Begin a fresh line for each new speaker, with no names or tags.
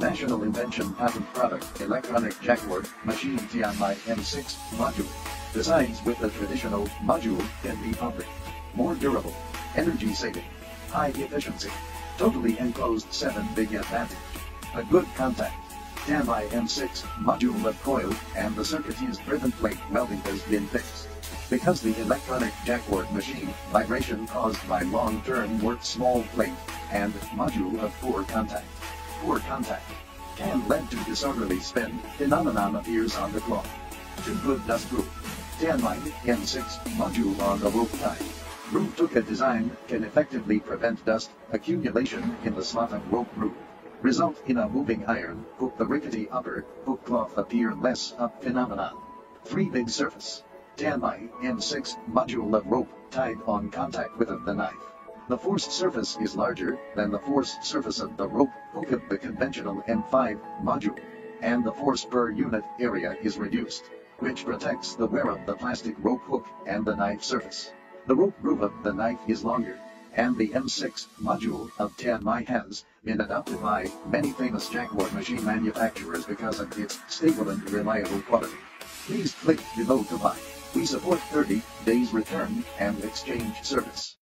National Invention Patent Product Electronic Jacquard Machine Tianmai M6 Module. Designs with the traditional module can be public. More durable. Energy saving. High efficiency. Totally enclosed 7 big advantage. A good contact. Tianmai M6 module of coil and the circuit used driven plate welding has been fixed. Because the electronic jacquard machine, vibration caused by long-term work small plate and module of poor contact. Poor contact can lead to disorderly spin, phenomenon appears on the cloth. To good dust proof. Tianmai M6 module on the rope tie. Root Tuka design can effectively prevent dust accumulation in the slot of rope root. Result in a moving iron, hook the rickety upper, hook cloth appear less up phenomenon. 3 big surface. Tianmai M6 module of rope tied on contact with of the knife. The force surface is larger than the force surface of the rope hook of the conventional M5 module, and the force per unit area is reduced, which protects the wear of the plastic rope hook and the knife surface. The rope groove of the knife is longer, and the M6 module of Tianmai has been adopted by many famous jacquard machine manufacturers because of its stable and reliable quality. Please click below to buy. We support 30 days return and exchange service.